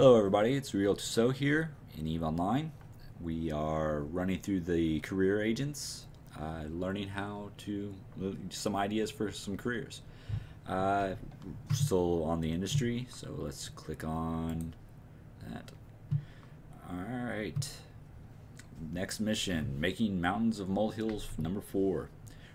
Hello everybody, it's Uriel Tussaud here in EVE Online. We are running through the career agents, uh, learning how to, some ideas for some careers. Uh, still on the industry, so let's click on that. Alright. Next mission, making Mountains of Molehills number four.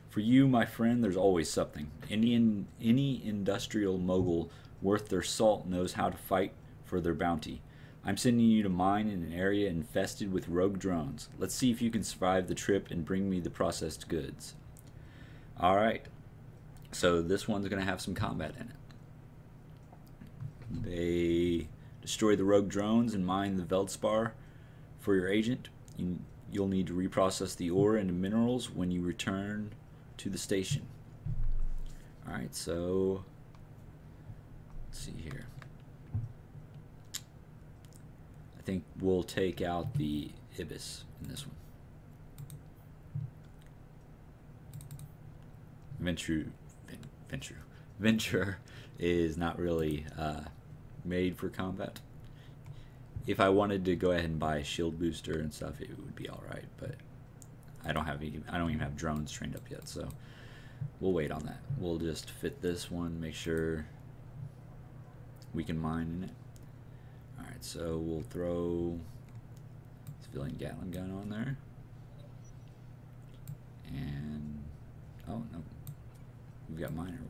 For you, my friend, there's always something. Any, any industrial mogul worth their salt knows how to fight for their bounty. I'm sending you to mine in an area infested with rogue drones. Let's see if you can survive the trip and bring me the processed goods. Alright, so this one's going to have some combat in it. They destroy the rogue drones and mine the Veldspar for your agent. You, you'll need to reprocess the ore into minerals when you return to the station. Alright, so let's see here. Think we'll take out the ibis in this one. Venture, venture, venture is not really uh, made for combat. If I wanted to go ahead and buy a shield booster and stuff, it would be all right. But I don't have any, I don't even have drones trained up yet, so we'll wait on that. We'll just fit this one, make sure we can mine in it. Alright, so we'll throw civilian Gatling gun on there. And, oh no, we've got miner,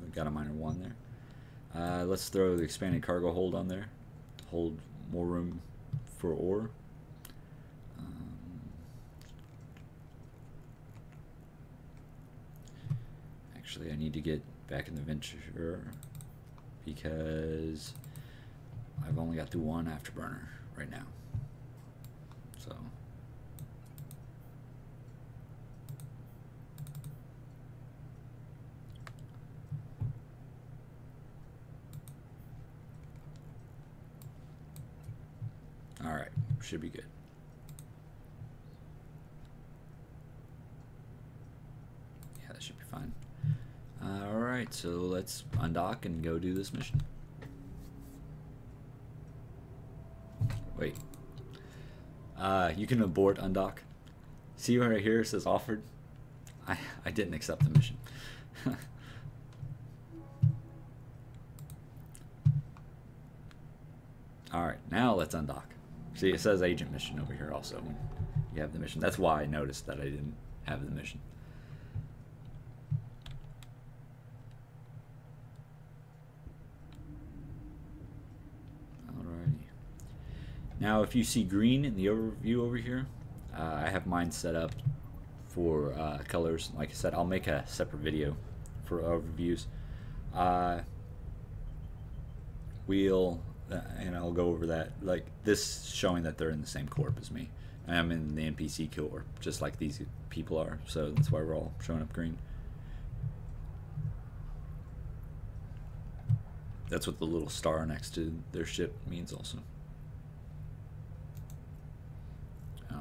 we've got a miner one there. Uh, let's throw the expanded cargo hold on there. Hold more room for ore. Um, actually, I need to get back in the venture because I've only got the one afterburner right now. So. Alright, should be good. Yeah, that should be fine. Alright, so let's undock and go do this mission. Wait. Uh, you can abort undock. See right here it says offered? I, I didn't accept the mission. Alright, now let's undock. See, it says agent mission over here also when you have the mission. That's why I noticed that I didn't have the mission. Now if you see green in the overview over here, uh, I have mine set up for uh, colors. Like I said, I'll make a separate video for overviews. Uh, wheel, uh, and I'll go over that. Like this showing that they're in the same corp as me. I'm in the NPC corp, just like these people are. So that's why we're all showing up green. That's what the little star next to their ship means also.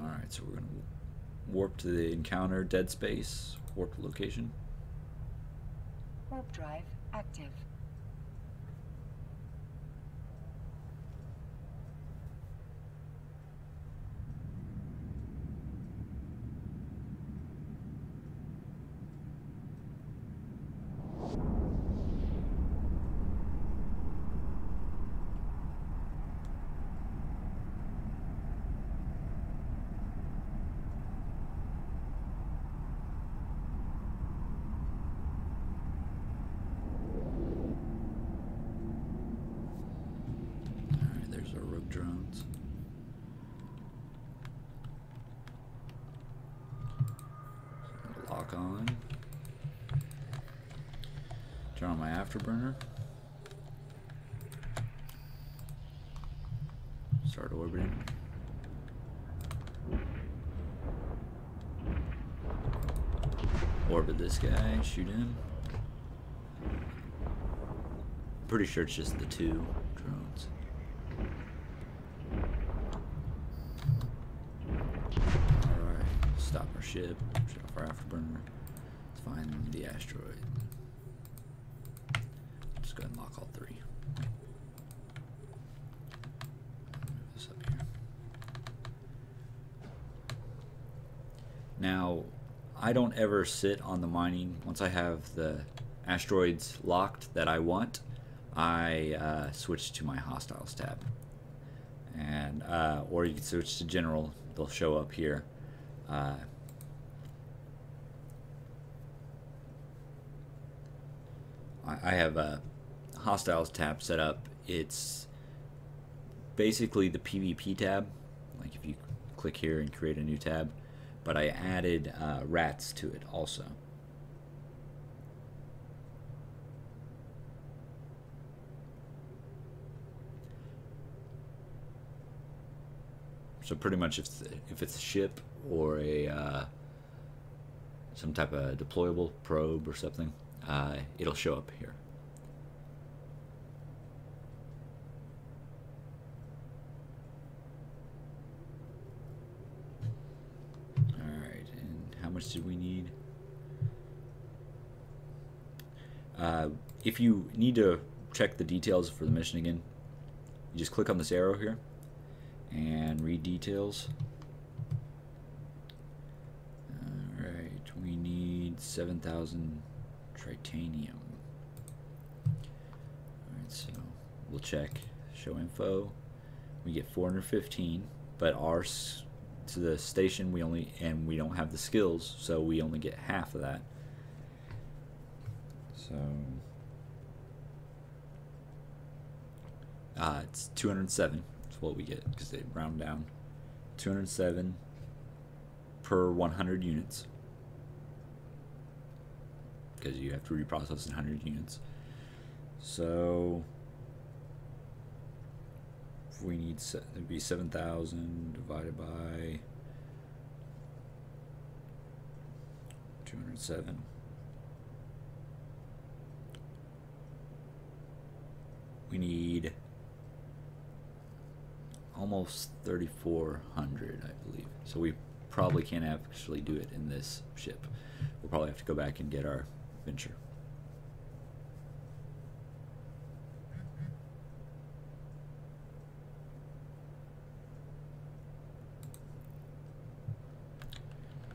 Alright, so we're going to warp to the encounter dead space, warp location. Warp drive active. Turn on my afterburner. Start orbiting. Orbit this guy, shoot him. Pretty sure it's just the two drones. Alright, stop our ship, shut off our afterburner. Let's find the asteroid go ahead and lock all three. Move this up here. Now, I don't ever sit on the mining. Once I have the asteroids locked that I want, I uh, switch to my hostiles tab. And, uh, or you can switch to general, they'll show up here. Uh, I have a hostiles tab set up. It's basically the PvP tab. Like if you click here and create a new tab, but I added uh, rats to it also. So pretty much if if it's a ship or a uh, some type of deployable probe or something, uh, it'll show up here. Alright, and how much did we need? Uh, if you need to check the details for the mission again, you just click on this arrow here and read details. Alright, we need 7,000 tritanium. Alright, so we'll check show info. We get 415, but ours to the station we only and we don't have the skills, so we only get half of that. So uh, it's 207 that's what we get because they round down. 207 per 100 units because you have to reprocess in 100 units. So we need it'd be 7,000 divided by 207. We need almost 3,400, I believe. So we probably can't actually do it in this ship. We'll probably have to go back and get our venture.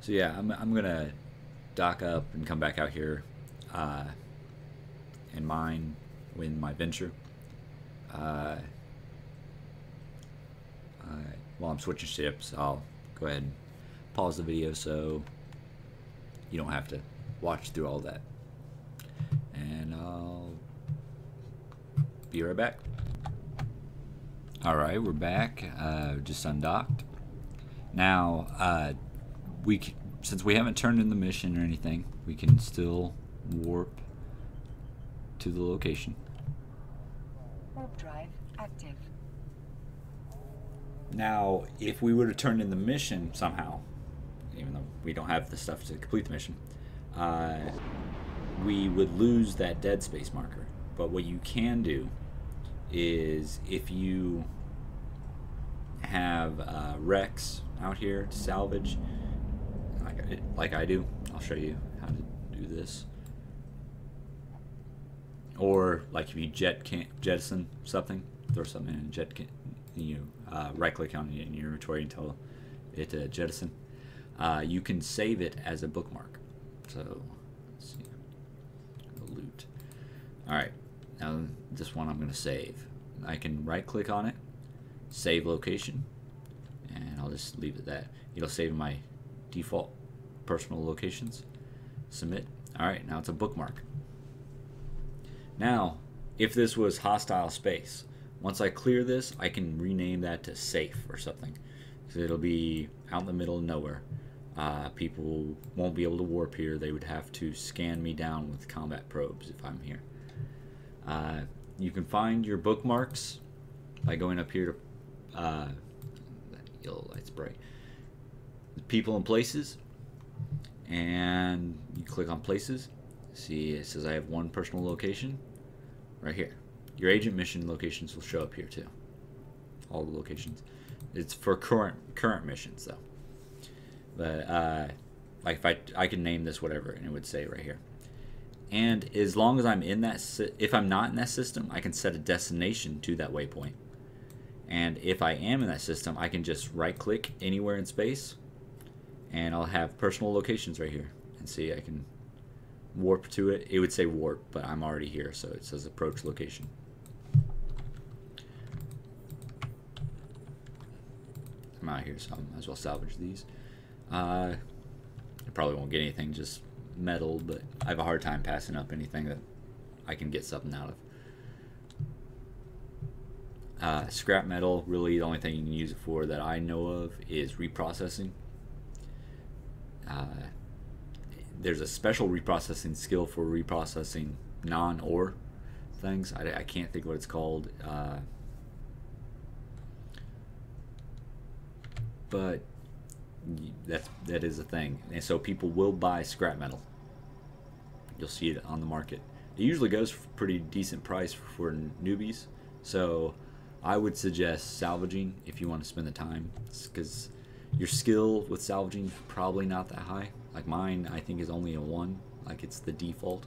So yeah, I'm, I'm gonna dock up and come back out here uh, and mine with my venture. Uh, while I'm switching ships, I'll go ahead and pause the video so you don't have to watch through all that and I'll be right back. Alright, we're back. Uh, just undocked. Now, uh, we since we haven't turned in the mission or anything, we can still warp to the location. Warp drive active. Now, if we were to turn in the mission somehow, even though we don't have the stuff to complete the mission, uh, we would lose that dead space marker. But what you can do is if you have uh, wrecks out here to salvage, like I, do, I'll show you how to do this. Or like if you jet can jettison something, throw something in jet can you uh, right click on it in your inventory until it uh, jettison. Uh, you can save it as a bookmark. So let's see. loot. Alright, now this one I'm going to save. I can right click on it, save location, and I'll just leave it that. It'll save my default personal locations. Submit. Alright, now it's a bookmark. Now, if this was hostile space, once I clear this, I can rename that to safe or something. So it'll be out in the middle of nowhere. Uh, people won't be able to warp here. They would have to scan me down with combat probes if I'm here. Uh, you can find your bookmarks by going up here to uh, that yellow light's bright. People and places, and you click on places. See, it says I have one personal location right here. Your agent mission locations will show up here too. All the locations. It's for current current missions though. But uh, like if I I can name this whatever, and it would say right here. And as long as I'm in that, if I'm not in that system, I can set a destination to that waypoint. And if I am in that system, I can just right click anywhere in space and I'll have personal locations right here. And see, I can warp to it. It would say warp, but I'm already here, so it says approach location. I'm out here, so I might as well salvage these. Uh, I probably won't get anything just metal, but I have a hard time passing up anything that I can get something out of. Uh, scrap metal, really the only thing you can use it for that I know of is reprocessing. Uh, there's a special reprocessing skill for reprocessing non-ore things. I, I, can't think what it's called. Uh, but that's that is a thing, and so people will buy scrap metal. You'll see it on the market. It usually goes for pretty decent price for newbies. So I would suggest salvaging if you want to spend the time, because your skill with salvaging probably not that high. Like mine, I think is only a one. Like it's the default.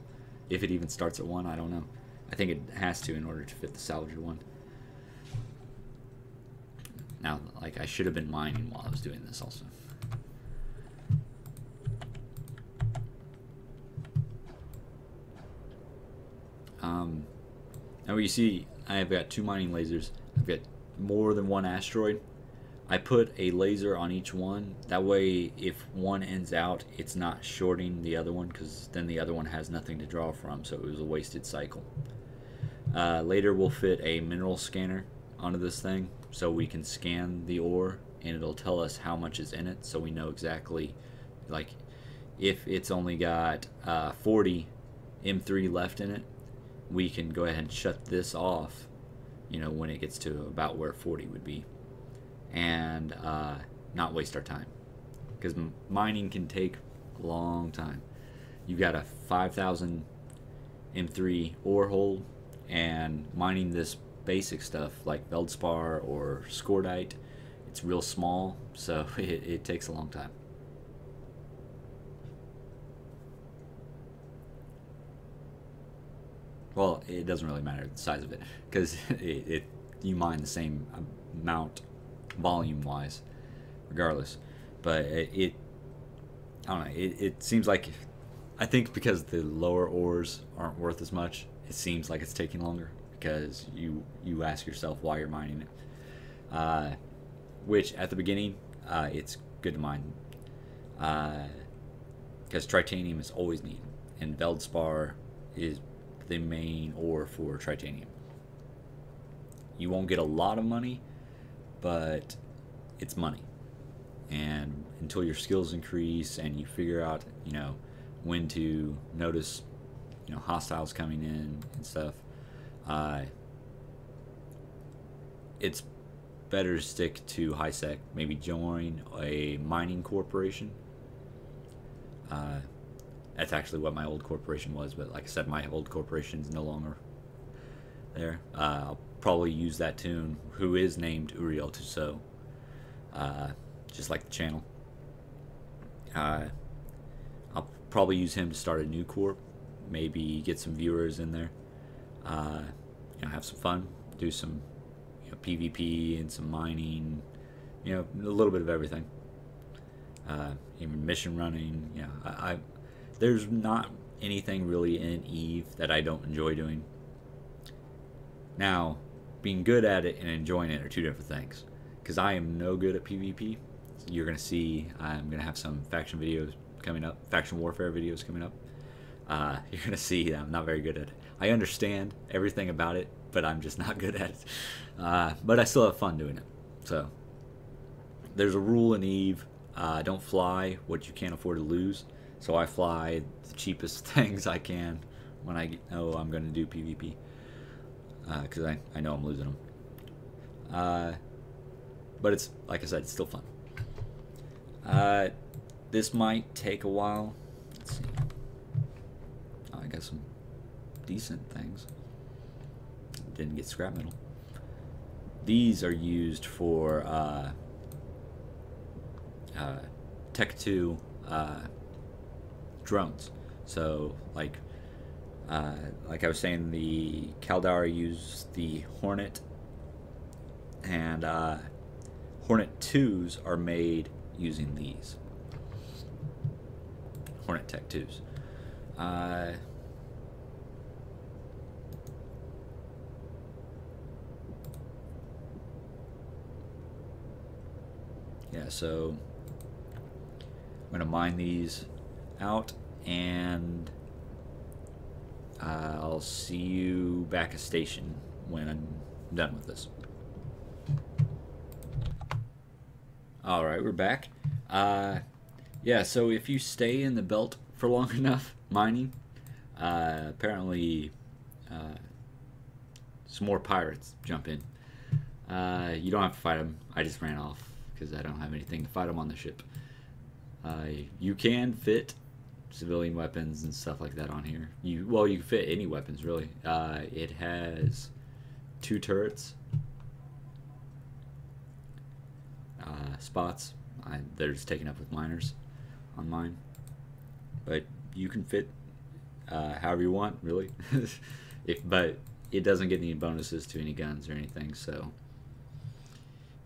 If it even starts at one, I don't know. I think it has to in order to fit the salvager one. Now, like I should have been mining while I was doing this also. Um, now you see, I've got two mining lasers. I've got more than one asteroid. I put a laser on each one. That way, if one ends out, it's not shorting the other one because then the other one has nothing to draw from, so it was a wasted cycle. Uh, later, we'll fit a mineral scanner onto this thing so we can scan the ore and it'll tell us how much is in it so we know exactly, like, if it's only got uh, 40 M3 left in it, we can go ahead and shut this off, you know, when it gets to about where 40 would be and uh, not waste our time. Because mining can take a long time. You've got a 5,000 M3 ore hold, and mining this basic stuff like Veldspar or scordite, it's real small, so it, it takes a long time. Well, it doesn't really matter the size of it because it, it, you mine the same amount volume wise, regardless. But it, it I don't know. It, it seems like I think because the lower ores aren't worth as much, it seems like it's taking longer because you you ask yourself why you're mining it. Uh, which at the beginning, uh, it's good to mine because uh, tritanium is always needed, and Veldspar is the main ore for tritanium. You won't get a lot of money, but it's money. And until your skills increase and you figure out, you know, when to notice, you know, hostiles coming in and stuff, uh, it's better to stick to high sec. Maybe join a mining corporation. Uh, that's actually what my old corporation was, but like I said, my old corporation is no longer there. Uh, I'll probably use that toon, who is named Uriel Tussaud uh, just like the channel. Uh, I'll probably use him to start a new corp, maybe get some viewers in there, uh, you know, have some fun, do some you know, PvP and some mining, you know, a little bit of everything. Uh, even mission running, you know, I, I there's not anything really in Eve that I don't enjoy doing. Now, being good at it and enjoying it are two different things because I am no good at PvP. You're gonna see I'm gonna have some faction videos coming up, faction warfare videos coming up. Uh, you're gonna see I'm not very good at it. I understand everything about it, but I'm just not good at it. Uh, but I still have fun doing it. So there's a rule in Eve: uh, don't fly what you can't afford to lose. So I fly the cheapest things I can when I know I'm going to do PvP because uh, I, I know I'm losing them. Uh, but it's like I said, it's still fun. Uh, this might take a while. Let's see. Oh, I got some decent things. Didn't get scrap metal. These are used for uh, uh, Tech 2 uh, drones. So, like, uh, like I was saying, the Caldari use the Hornet, and uh, Hornet 2s are made using these. Hornet Tech 2s. Uh, yeah, so I'm going to mine these out and uh, I'll see you back at station when I'm done with this. All right, we're back. Uh, yeah, so if you stay in the belt for long enough mining, uh, apparently uh, some more pirates jump in. Uh, you don't have to fight them. I just ran off because I don't have anything to fight them on the ship. Uh, you can fit civilian weapons and stuff like that on here. You well, you fit any weapons really. Uh, it has two turrets, uh, spots. I, they're just taken up with miners on mine, but you can fit uh, however you want really. if but it doesn't get any bonuses to any guns or anything, so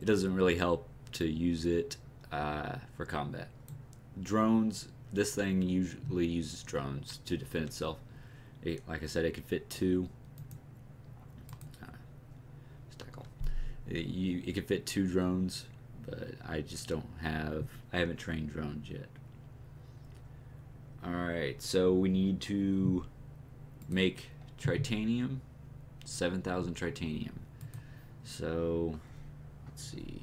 it doesn't really help to use it uh, for combat. Drones this thing usually uses drones to defend itself. It, like I said, it can fit two. Uh, it, you, it can fit two drones, but I just don't have. I haven't trained drones yet. All right, so we need to make tritanium, seven thousand tritanium. So let's see.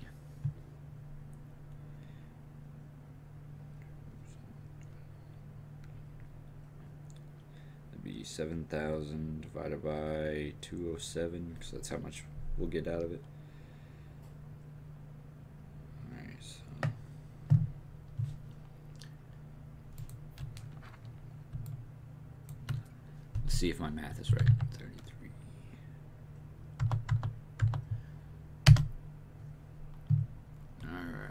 be 7,000 divided by 207 because that's how much we'll get out of it. Let's see if my math is right. 33. Alright.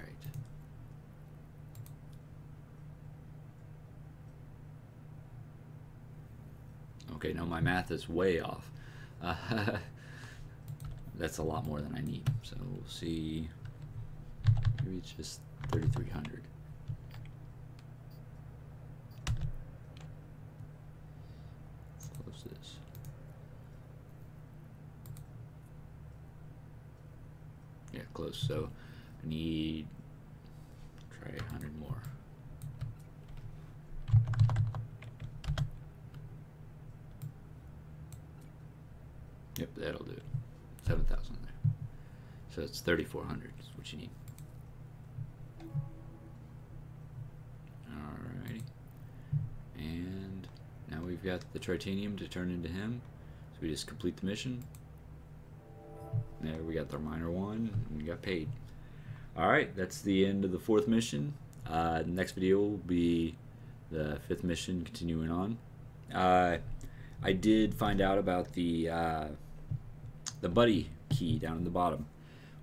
Okay, no, my math is way off. Uh, that's a lot more than I need. So we'll see. Maybe it's just 3,300. Close this. Yeah, close. So I need try 100 more. Yep, that'll do 7,000 there. So it's 3,400 is what you need. Alrighty. And now we've got the tritanium to turn into him. So we just complete the mission. There we got the miner one, and we got paid. Alright, that's the end of the fourth mission. Uh, next video will be the fifth mission continuing on. Uh, I did find out about the uh, the buddy key down in the bottom.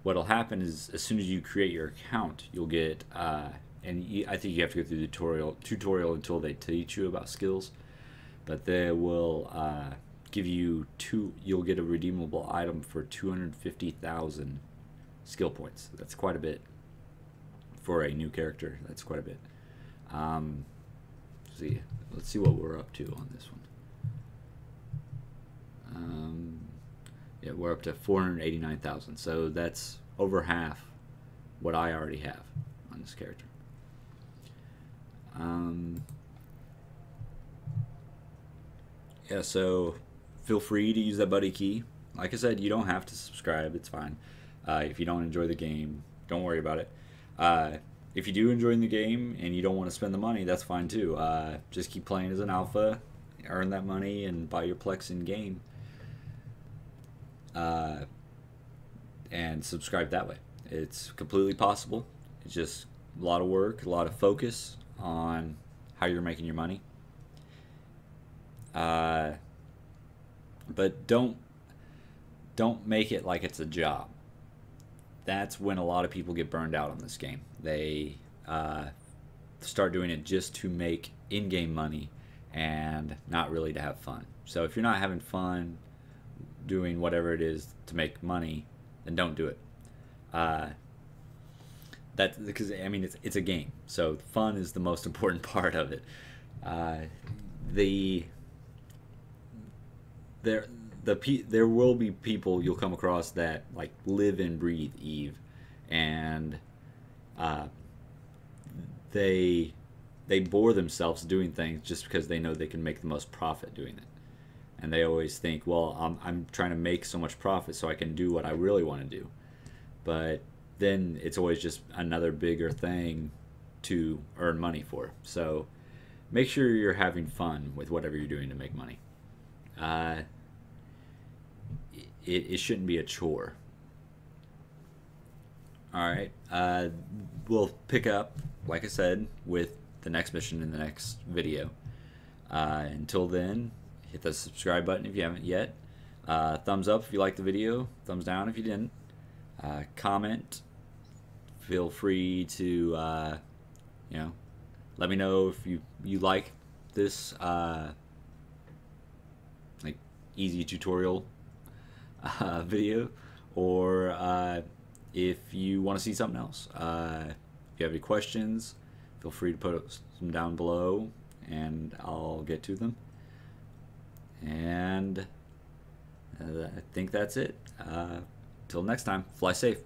What'll happen is as soon as you create your account, you'll get uh, and you, I think you have to go through the tutorial tutorial until they teach you about skills, but they will uh, give you two. You'll get a redeemable item for two hundred fifty thousand skill points. That's quite a bit for a new character. That's quite a bit. Um, see, let's see what we're up to on this one. Um, yeah, we're up to 489,000. So that's over half what I already have on this character. Um, yeah, so feel free to use that buddy key. Like I said, you don't have to subscribe. It's fine. Uh, if you don't enjoy the game, don't worry about it. Uh, if you do enjoy the game and you don't want to spend the money, that's fine too. Uh, just keep playing as an alpha, earn that money, and buy your Plex in game uh, and subscribe that way. It's completely possible. It's just a lot of work, a lot of focus on how you're making your money. Uh, but don't don't make it like it's a job. That's when a lot of people get burned out on this game. They uh, start doing it just to make in-game money and not really to have fun. So if you're not having fun doing whatever it is to make money, then don't do it. Uh, that because I mean it's it's a game, so fun is the most important part of it. Uh, the there the pe- there will be people you'll come across that like live and breathe Eve, and uh, they they bore themselves doing things just because they know they can make the most profit doing it, and they always think, well, I'm I'm trying to make so much profit so I can do what I really want to do, but then it's always just another bigger thing to earn money for. So make sure you're having fun with whatever you're doing to make money. Uh, it, it shouldn't be a chore. All right. Uh, we'll pick up, like I said, with the next mission in the next video. Uh, until then, hit the subscribe button if you haven't yet. Uh, thumbs up if you liked the video. Thumbs down if you didn't. Uh, comment. Feel free to, uh, you know, let me know if you you like this uh, like easy tutorial uh, video, or uh, if you want to see something else. Uh, if you have any questions, feel free to put them down below, and I'll get to them. And uh, I think that's it. Uh, till next time, fly safe.